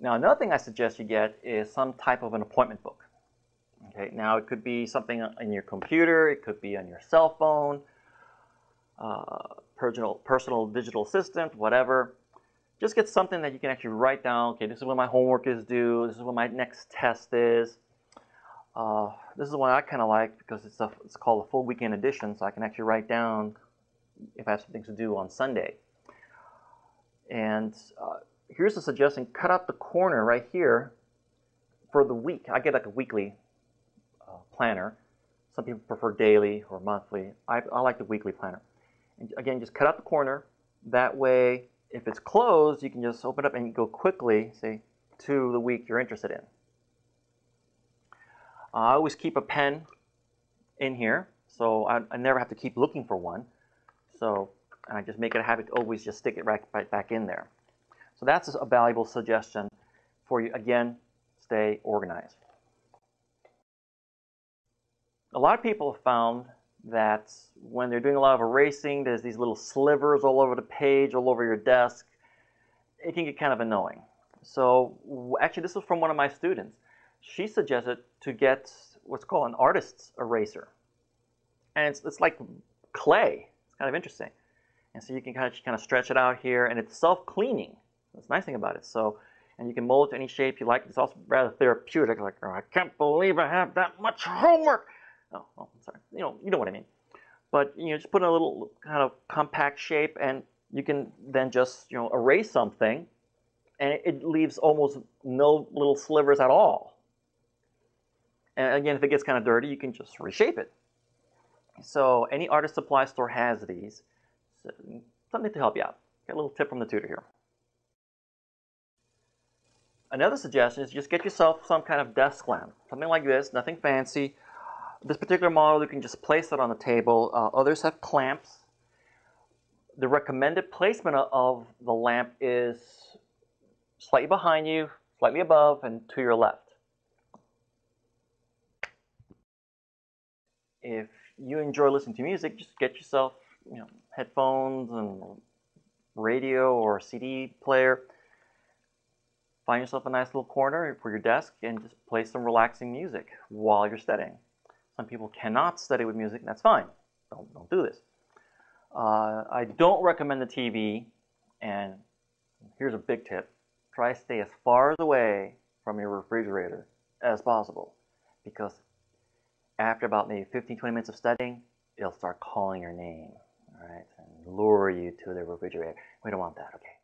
Now, another thing I suggest you get is some type of an appointment book. Okay, now it could be something on your computer, it could be on your cell phone, uh, personal, personal digital assistant, whatever. Just get something that you can actually write down. Okay, this is when my homework is due. This is when my next test is. Uh, this is one I kind of like because it's a, it's called a full weekend edition, so I can actually write down if I have some things to do on Sunday. And uh, here's a suggestion: cut out the corner right here for the week. I get like a weekly uh, planner. Some people prefer daily or monthly. I, I like the weekly planner. And again, just cut out the corner. That way, if it's closed, you can just open up and go quickly, say, to the week you're interested in. I always keep a pen in here, so I, I, never have to keep looking for one. So I just make it a habit to always just stick it right, right back in there. So that's a valuable suggestion for you. Again, stay organized. A lot of people have found that when they're doing a lot of erasing, there's these little slivers all over the page, all over your desk. It can get kind of annoying. So actually, this was from one of my students. She suggested to get what's called an artist's eraser. And it's, it's like clay. It's kind of interesting. And so you can kind of, kind of stretch it out here, and it's self-cleaning. That's the nice thing about it. So, and you can mold it to any shape you like. It's also rather therapeutic. Like, oh, I can't believe I have that much homework. Oh, oh, sorry. You know, you know what I mean. But you know, just put in a little kind of compact shape, and you can then just you know erase something, and it leaves almost no little slivers at all. And again, if it gets kind of dirty, you can just reshape it. So any artist supply store has these. So something to help you out. Get a little tip from the tutor here. Another suggestion is just get yourself some kind of desk lamp. Something like this, nothing fancy. This particular model, you can just place it on the table. Uh, others have clamps. The recommended placement of the lamp is slightly behind you, slightly above, and to your left. If you enjoy listening to music, just get yourself you know, headphones and radio or CD player. Find yourself a nice little corner for your desk and just play some relaxing music while you're studying. Some people cannot study with music, and that's fine. Don't, don't do this. Uh, I don't recommend the TV, and here's a big tip. Try to stay as far away from your refrigerator as possible because after about maybe 15, 20 minutes of studying, it'll start calling your name, all right, and lure you to the refrigerator. We don't want that, okay?